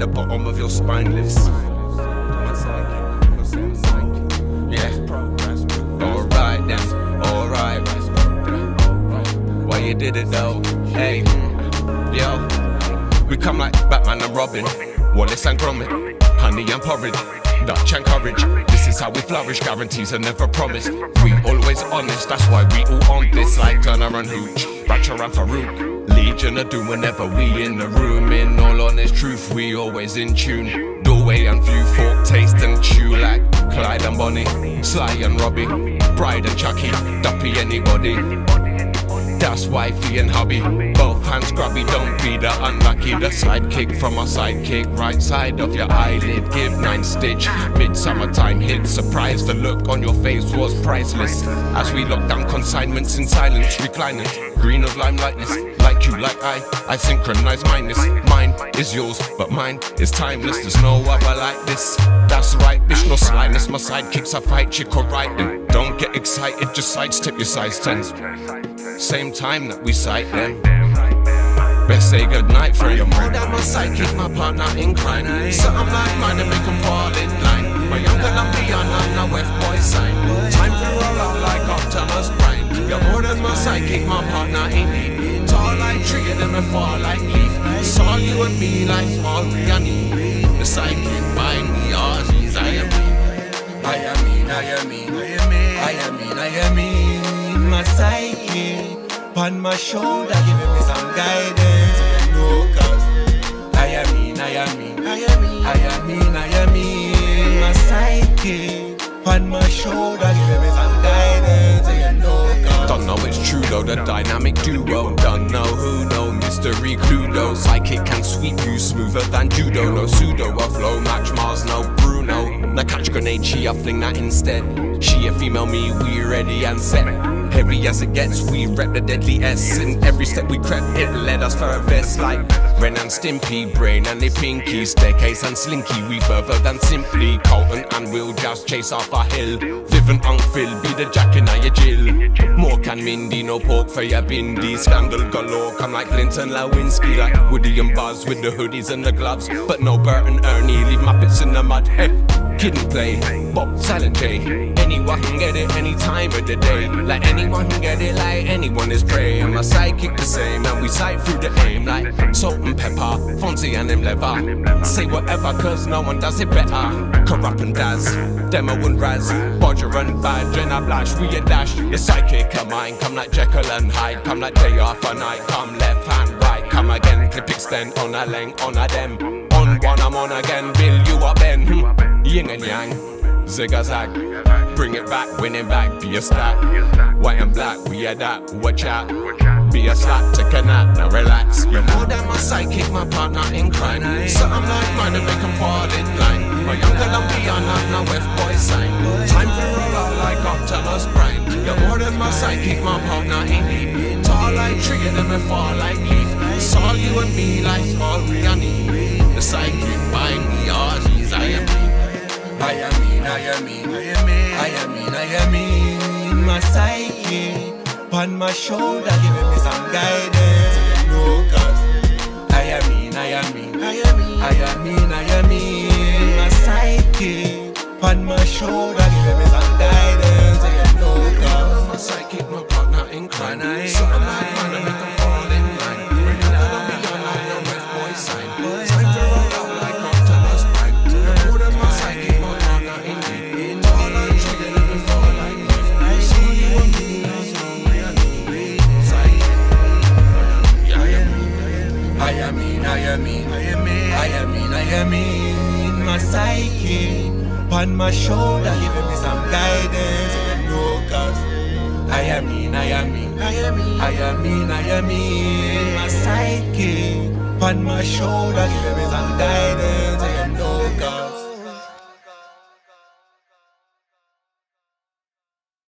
the bottom of your spine lifts. Yeah. Alright then. Alright. Why you did it though? Hey. Yo. We come like Batman and Robin. Wallace and Gromit. Honey and porridge. Dutch and courage. This is how we flourish. Guarantees are never promised. We always honest. That's why we all on this. Like Turner and Hooch. Ratcher and Farouk. Legion of Doom whenever we in the room. In all honest truth, we always in tune. Doorway and view, fork, taste and chew like Clyde and Bonnie, Sly and Robbie, Bride and Chucky, Duppy anybody. That's wifey and hubby. Both hands grubby, don't be the unlucky. The sidekick from a sidekick, right side of your eyelid. Give nine stitch. Midsummer time hit. Surprise, the look on your face was priceless. As we lock down consignments in silence, recliners, green of limelightness. Like I, I synchronize mine is Mine is yours, but mine is timeless. There's no other like this. That's right, bitch, no slyness. My sidekicks I fight, chick or riding. Don't get excited, just sidestep your size 10s. Same time that we sight them. Best say goodnight, friend. You're more than my sidekick, my partner in crime. Something like mine and make 'em fall in line. My young Colombian and a West boy sign. Time to roll out like Optimus Prime. You're more than my sidekick, my partner in Tall like and like leaf. It's all you and me, like all we are need. The sidekick by me, these I am me. I am me, I am me, I am me, I am me, I. My sidekick on my shoulder, giving me some guidance. Know, cause I am me, I am me, I am me, I am me, I. My sidekick on my shoulder, giving me some guidance. Don't know it's true though, the dynamic duo. Know who, no mystery Cluedo. Psychic can sweep you smoother than judo. No pseudo, a flow match Mars, no Bruno. Now catch grenade, she I fling that instead. She a female, me, we ready and set. Heavy as it gets, we rep the deadly S. In every step we crept, it led us for a vest like Ren and Stimpy, Brain and the Pinky, Staircase and Slinky. We further than simply Colton and we'll just chase off a hill. Viv and Unc Phil, be the jack in your jill. Mork and Mindy, no pork for your bindi. Scandal galore, come like Clinton Lewinsky, like Woody and Buzz with the hoodies and the gloves. But no Bert and Ernie, leave my Muppets in the mud. Hey, kid and play, Bob, Silent J. Anyone can get it any time of the day. Like anyone can get it, like anyone is prey. And my sidekick the same, and we sight through the aim like salt and pepper, Fonzie and them leather. Say whatever, cause no one does it better. Kurupt and Daz, Demo and Raz, Bodger and Badge, and I we a dash. Your sidekick of mine, come like Jekyll and Hyde, come like day off a night, come left hand, right, come again, clip extend on a length, on a them. On one, I'm on again, Bill, you up then. Yin and yang, zig a zag. Bring it back, winning back, be a stat. White and black, we are that, watch out. Be a slap, take a nap, now relax. You're more than my sidekick, my partner in crime. Something like mine to make 'em fall in line. My young Colombian now with boy sign. Time to roll out like Optimus Prime. You're more than my sidekick, my partner in need. Tall like tree and then fall like leaf. It's all you and me, like all we are need. The sidekick by me, all these I am. I am me, I am. My sidekick on my shoulder, giving me some guidance. Know, cause I am me, I am me, I am me, I am me, I am me. My sidekick on my shoulder, on my shoulder, giving me some guidance. Know, cause I am me, I am me, I am me, I am I am me. My sidekick on my shoulder, giving me some guidance. You know,